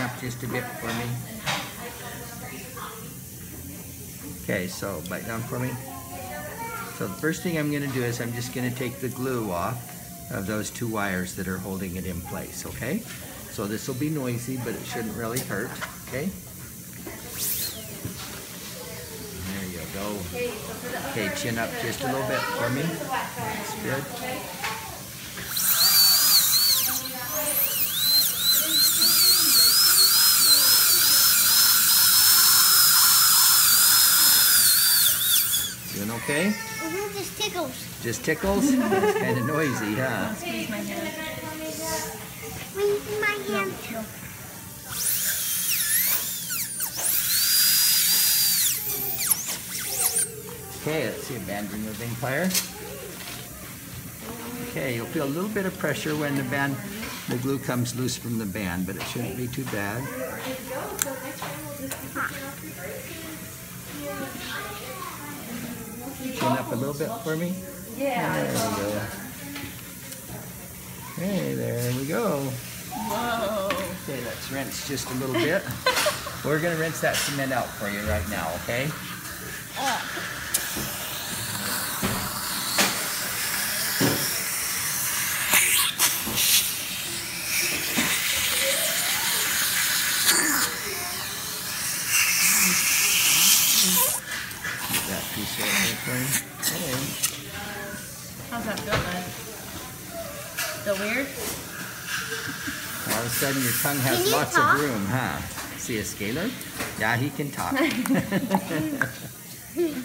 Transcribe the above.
up just a bit for me. Okay, so bite down for me. So the first thing I'm going to do is I'm just going to take the glue off of those two wires that are holding it in place, okay? So this will be noisy, but it shouldn't really hurt, okay? There you go. Okay, chin up just a little bit for me. That's good. Doing okay? Mm-hmm, just tickles. Just tickles? it's kind of noisy, huh? Squeeze my hand. Squeeze my hand. Okay, let's see a band removing plier. Okay, you'll feel a little bit of pressure when the band, the glue comes loose from the band, but it shouldn't be too bad. Up a little bit for me. Yeah. There we go. Hey, there we go. Whoa. Okay, let's rinse just a little bit. We're gonna rinse that cement out for you right now, okay? That piece right there for you. How's that feel, bud? Feel weird? All of a sudden your tongue has Can you lots talk? of room, huh? See a scaler? Yeah, he can talk.